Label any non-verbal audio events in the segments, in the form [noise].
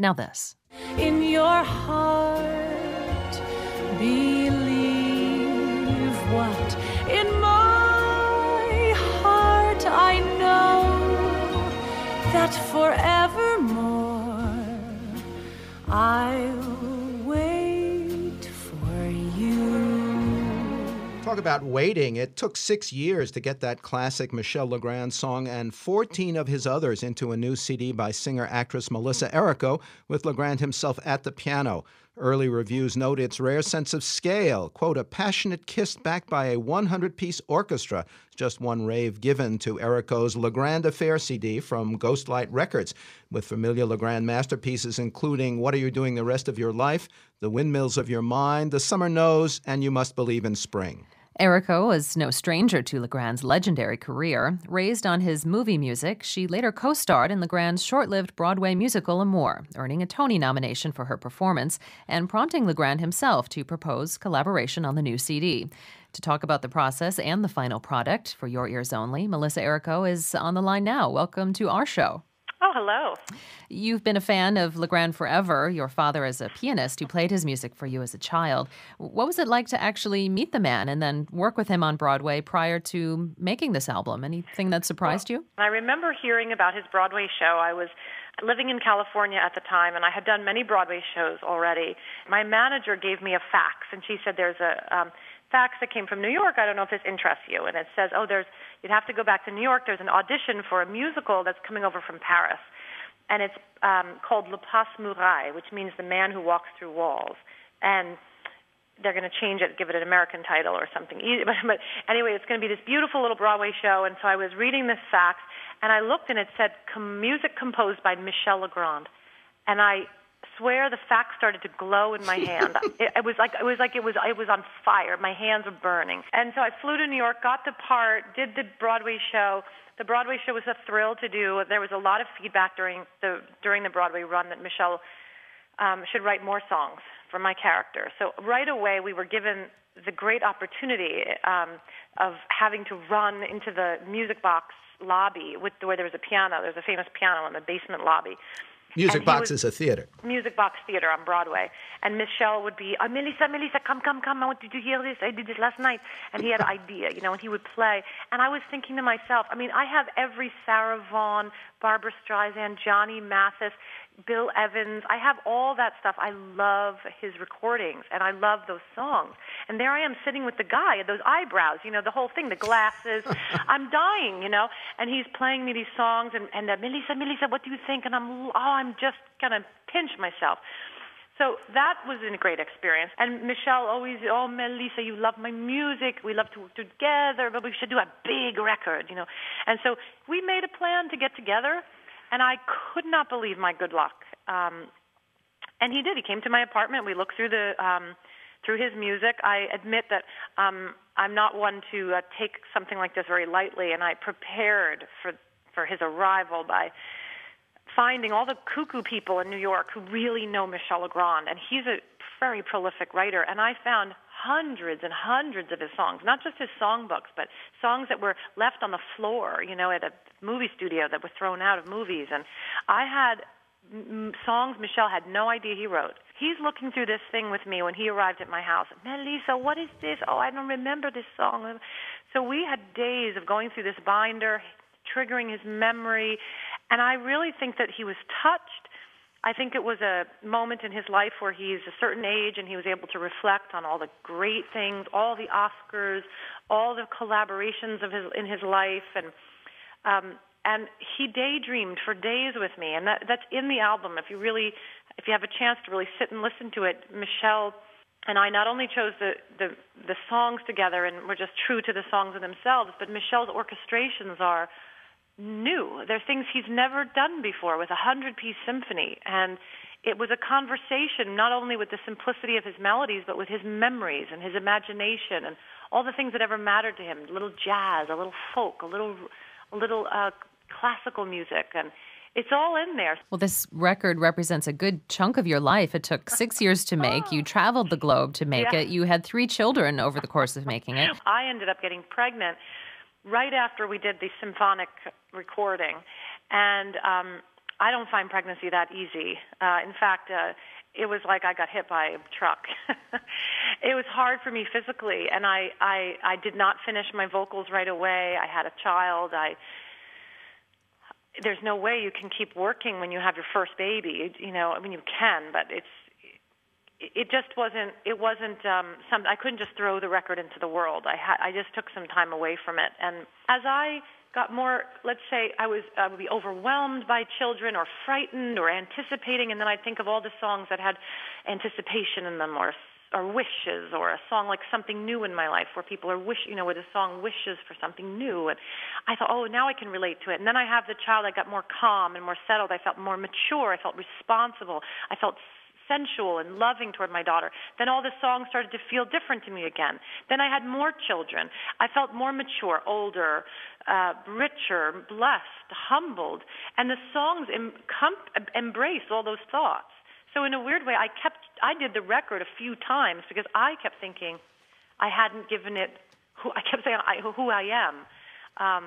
Now, this. In your heart, believe what? In my heart, I know that forevermore I'll Talk about waiting. It took six years to get that classic Michel Legrand song and 14 of his others into a new CD by singer actress Melissa Errico, with Legrand himself at the piano. Early reviews note its rare sense of scale, quote, a passionate kiss backed by a 100 piece orchestra. Just one rave given to Errico's Legrand Affair CD from Ghostlight Records, with familiar Legrand masterpieces including What Are You Doing the Rest of Your Life, The Windmills of Your Mind, The Summer Knows, and You Must Believe in Spring. Errico was no stranger to Legrand's legendary career. Raised on his movie music, she later co starred in Legrand's short lived Broadway musical Amour, earning a Tony nomination for her performance and prompting Legrand himself to propose collaboration on the new CD. To talk about the process and the final product for Your Ears Only, Melissa Errico is on the line now. Welcome to our show. Oh, hello. You've been a fan of Legrand forever. Your father is a pianist who played his music for you as a child. What was it like to actually meet the man and then work with him on Broadway prior to making this album? Anything that surprised you? I remember hearing about his Broadway show. I was living in California at the time, and I had done many Broadway shows already. My manager gave me a fax, and she said, There's a. Um, fax that came from New York. I don't know if this interests you. And it says, oh, there's you'd have to go back to New York. There's an audition for a musical that's coming over from Paris, and it's um, called Le Passe Muraille, which means the man who walks through walls. And they're going to change it, give it an American title or something. [laughs] But, but anyway, it's going to be this beautiful little Broadway show. And so I was reading this fax, and I looked, and it said music composed by Michel Legrand, and I swear the fax started to glow in my hand. [laughs] it, it was like it was like it was it was on fire. My hands were burning. And so I flew to New York, got the part, did the Broadway show. The Broadway show was a thrill to do. There was a lot of feedback during the during the Broadway run that Michel um, should write more songs for my character. So right away we were given the great opportunity um, of having to run into the music box lobby with where there was a piano. There's a famous piano in the basement lobby. Music Box is a theater. Music Box Theater on Broadway. And Michel would be, oh, Melissa, Melissa, come, come, come. I want you to hear this. I did this last night. And he had an [laughs] idea, you know, and he would play. And I was thinking to myself, I mean, I have every Sarah Vaughan, Barbra Streisand, Johnny Mathis, Bill Evans. I have all that stuff. I love his recordings and I love those songs. And there I am sitting with the guy, those eyebrows, you know, the whole thing, the glasses. [laughs] I'm dying, you know. And he's playing me these songs and, and uh, Melissa, Melissa, what do you think? And I'm, oh, I'm just gonna pinch myself. So that was a great experience. And Michel always, oh, Melissa, you love my music. We love to work together, but we should do a big record, you know. And so we made a plan to get together and I could not believe my good luck. Um, and he did. He came to my apartment. We looked through the um, through his music. I admit that um, I'm not one to uh, take something like this very lightly, and I prepared for for his arrival by finding all the cuckoo people in New York who really know Michel Legrand, and he's a very prolific writer. And I found hundreds and hundreds of his songs, not just his songbooks, but songs that were left on the floor, you know, at a movie studio that were thrown out of movies. And I had m- songs Michel had no idea he wrote. He's looking through this thing with me when he arrived at my house. Melissa, what is this? Oh, I don't remember this song. So we had days of going through this binder, triggering his memory, and I really think that he was touched I think it was a moment in his life where he's a certain age and he was able to reflect on all the great things, all the Oscars, all the collaborations of his in his life, and um, and he daydreamed for days with me, and that that's in the album. If you really, if you have a chance to really sit and listen to it, Michel and I not only chose the the, the songs together and were just true to the songs themselves, but Michel's orchestrations are new. There are things he's never done before with a hundred piece symphony. And it was a conversation not only with the simplicity of his melodies, but with his memories and his imagination and all the things that ever mattered to him. A little jazz, a little folk, a little, a little uh, classical music, and it's all in there. Well, this record represents a good chunk of your life. It took six [laughs] years to make. You traveled the globe to make Yeah. it. You had three children over the course of making it. I ended up getting pregnant right after we did the symphonic recording, and um, I don't find pregnancy that easy. Uh, in fact, uh, it was like I got hit by a truck. [laughs] it was hard for me physically, and I, I I did not finish my vocals right away. I had a child. I there's no way you can keep working when you have your first baby. You know, I mean you can, but it's it just wasn't it wasn't um some I couldn't just throw the record into the world. I had I just took some time away from it. And as I got more let's say I was I would be overwhelmed by children or frightened or anticipating and then I'd think of all the songs that had anticipation in them or or wishes or a song like something new in my life where people are wish you know where the song wishes for something new. And I thought oh now I can relate to it. And then I have the child I got more calm and more settled. I felt more mature. I felt responsible. I felt sensual and loving toward my daughter. Then all the songs started to feel different to me again. Then I had more children. I felt more mature, older, uh, richer, blessed, humbled. And the songs em- com- embraced all those thoughts. So in a weird way, I kept, I did the record a few times because I kept thinking I hadn't given it, who, I kept saying I, who I am. Um,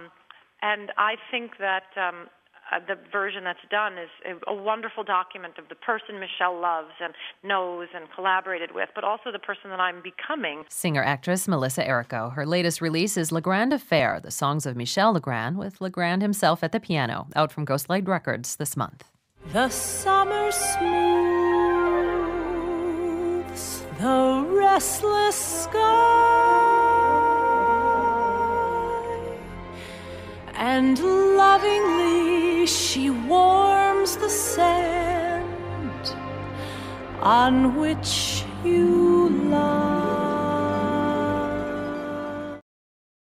and I think that um, uh, the version that's done is a, a wonderful document of the person Michel loves and knows and collaborated with, but also the person that I'm becoming. Singer actress Melissa Errico. Her latest release is Legrand Affair, the songs of Michel Legrand, with Legrand himself at the piano, out from Ghostlight Records this month. The summer smooths the restless sky and lovingly she warms the sand on which you lie.